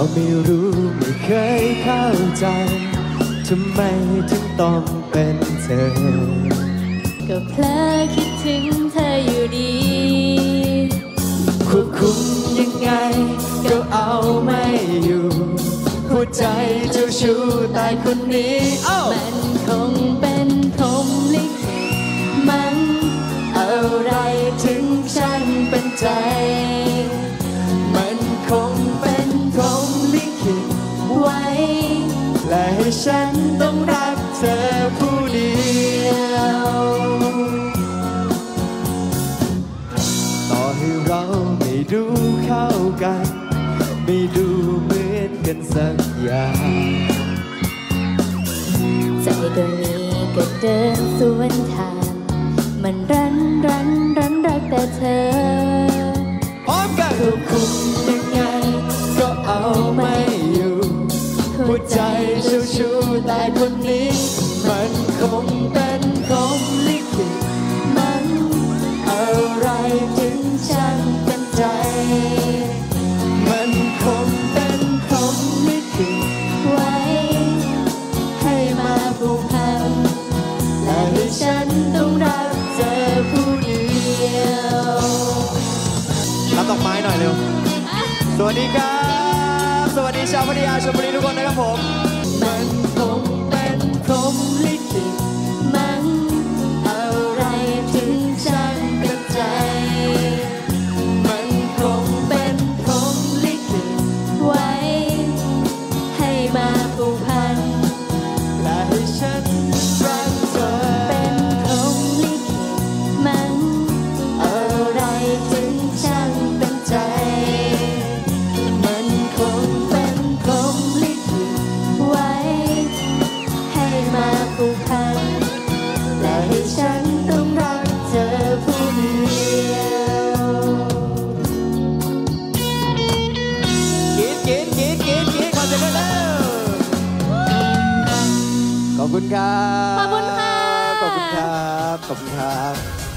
ก็ไม่รู้ไม่เคยเข้าใจทำไมถึงต้องเป็นเธอ ก็เพลอคิดถึงเธออยู่ดีควบคุมยังไง ก็เอาไม่อยู่ หัวใจเจ้าชู้ตายคนนี้เอ้ามันคงเป็นพรหมลิขิตมั้งอะไรถึงฉันเป็นใจ และให้ฉันต้องรักเธอผู้เดียว ต่อให้เราไม่ดูเข้ากัน ไม่ดูเหมือนกันสักอย่าง ใจดวงนี้ก็เดินสวนทาง มันรั้นรั้นรั้นรักแต่เธอ ชู้ตายคนนี้ มันคงเป็นของลิขิตมันอะไรถึงฉันเป็นใจ มันคงเป็นของลิขิตไว้ ให้มาผูกพันและให้ฉันต้องรักเธอผู้เดียวรับดอกไม้หน่อยเร็ว สวัสดีครับ สวัสดีชาวพัทยาชลบุรีทุกคนนะครับผม ม ขอบคุณครับ ขอบคุณค่ะ ขอบคุณครับ ขอบคุณครับ